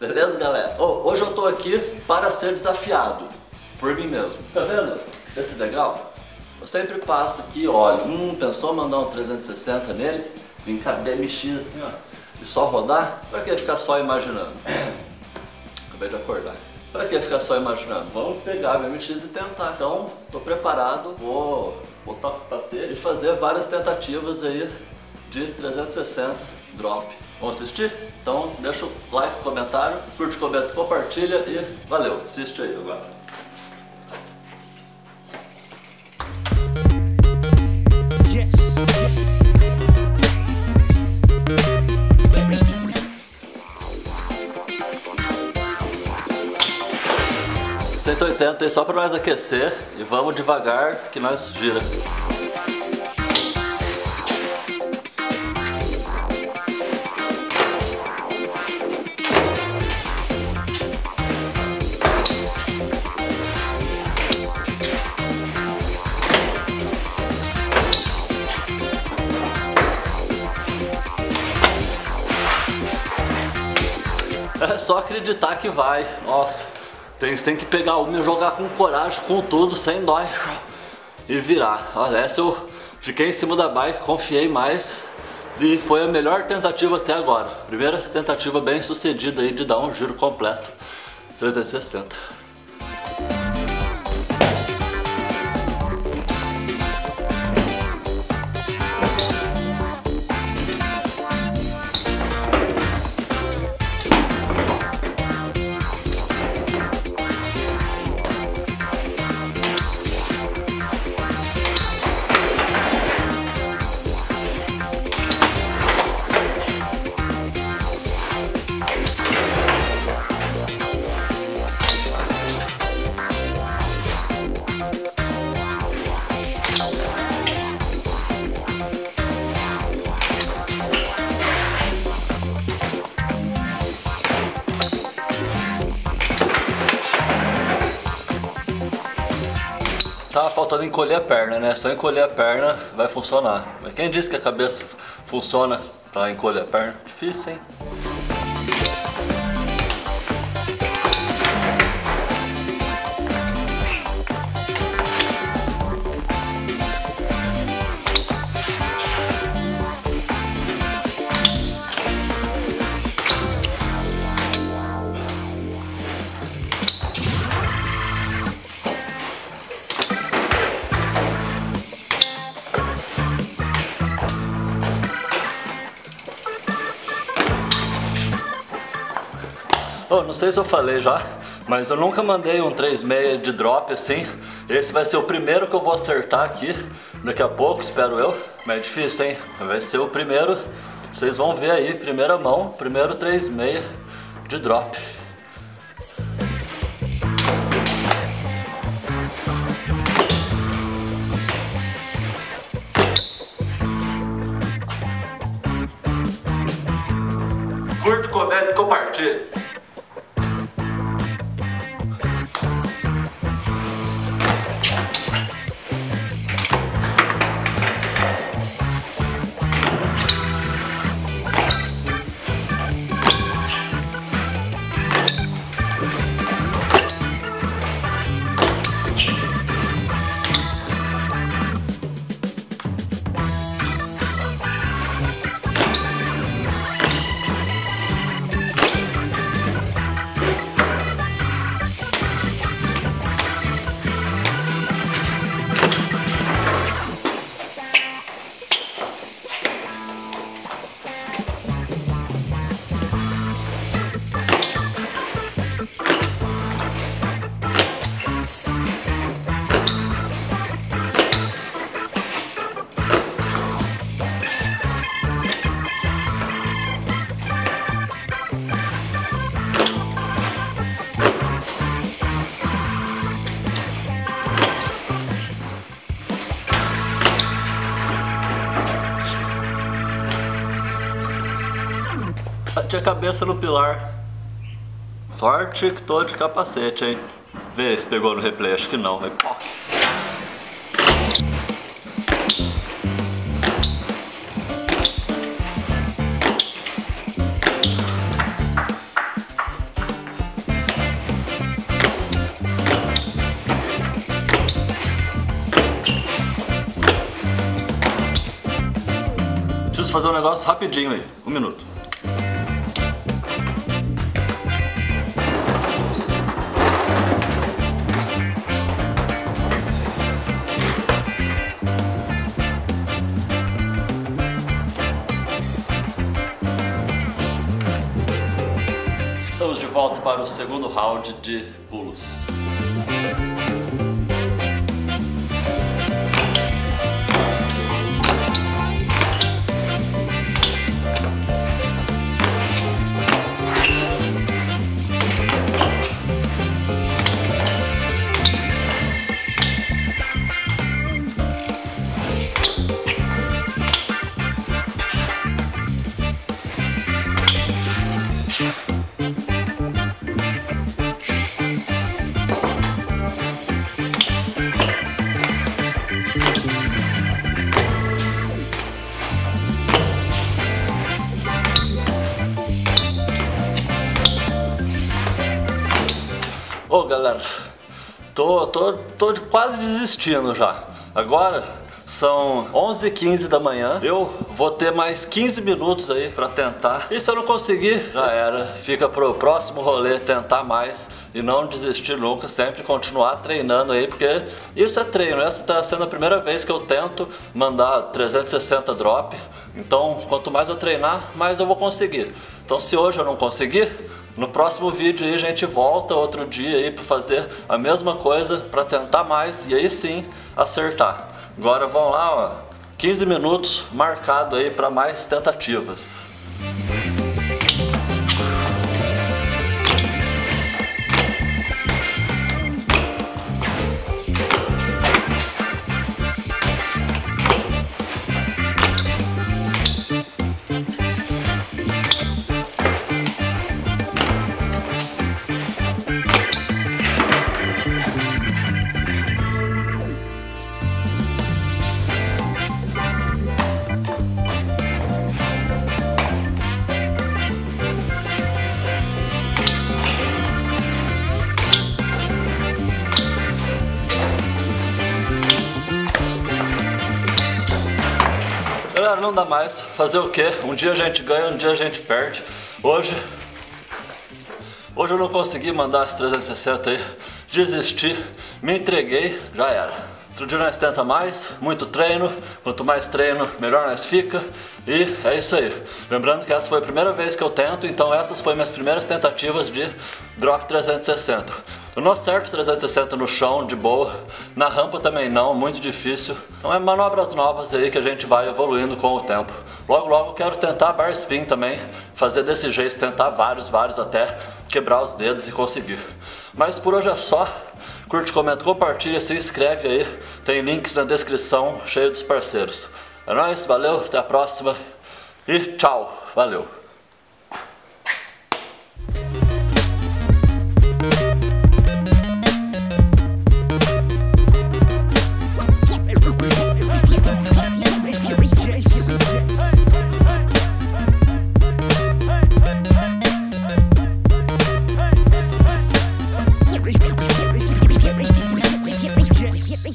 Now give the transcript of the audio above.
Beleza, galera? Oh, hoje eu tô aqui para ser desafiado por mim mesmo. Tá vendo esse degrau? Eu sempre passo aqui, olha, hum, pensou mandar um 360 nele, cá BMX assim, ó, e só rodar? Pra que ficar só imaginando? Acabei de acordar. Pra que ficar só imaginando? Vamos pegar a BMX e tentar. Então, tô preparado, vou botar o capacete e fazer várias tentativas aí de 360 drop. Vamos assistir? Então deixa o like, comentário, curte, comenta, compartilha e valeu, assiste aí agora. 180 aí só para nós aquecer e vamos devagar que nós gira. Só acreditar que vai. Nossa, tem, tem que pegar uma e jogar com coragem, com tudo, sem dói. E virar. Olha, essa eu fiquei em cima da bike, confiei mais. E foi a melhor tentativa até agora. Primeira tentativa bem sucedida aí de dar um giro completo. 360. Faltando encolher a perna, né? Só encolher a perna vai funcionar. Mas quem disse que a cabeça funciona pra encolher a perna? Difícil, hein? Oh, não sei se eu falei já, mas eu nunca mandei um 3.6 de drop assim. Esse vai ser o primeiro que eu vou acertar aqui daqui a pouco, espero eu. Mas é difícil, hein? Vai ser o primeiro, vocês vão ver aí, primeira mão, primeiro 3.6 de drop. Curte, comenta e compartilha. Mete a cabeça no pilar. Sorte que tô de capacete, hein? Vê se pegou no replay, acho que não. É aí, pô. Preciso fazer um negócio rapidinho aí, um minuto. De volta para o segundo round de pulos. Galera, tô, tô, tô quase desistindo já. Agora são 11h15 da manhã, eu vou ter mais 15 minutos aí pra tentar. E se eu não conseguir, já era. Fica pro próximo rolê tentar mais e não desistir nunca, sempre continuar treinando aí, porque isso é treino. Essa tá sendo a primeira vez que eu tento mandar 360 drop. Então, quanto mais eu treinar, mais eu vou conseguir. Então, se hoje eu não conseguir, no próximo vídeo aí a gente volta outro dia aí para fazer a mesma coisa para tentar mais e aí sim acertar. Agora vão lá, ó, 15 minutos marcado aí para mais tentativas. Não dá mais. Fazer o quê? Um dia a gente ganha, um dia a gente perde. Hoje... Hoje eu não consegui mandar as 360 aí. Desisti, me entreguei, já era. Outro dia nós tenta mais, muito treino, quanto mais treino, melhor nós fica. E é isso aí. Lembrando que essa foi a primeira vez que eu tento, então essas foram minhas primeiras tentativas de drop 360. Eu não acerto 360 no chão de boa, na rampa também não, muito difícil. Então é manobras novas aí que a gente vai evoluindo com o tempo. Logo logo quero tentar bar spin também, fazer desse jeito, tentar vários, vários até quebrar os dedos e conseguir. Mas por hoje é só. Curte, comenta, compartilha, se inscreve aí. Tem links na descrição, cheio dos parceiros. É nóis, valeu, até a próxima e tchau, valeu.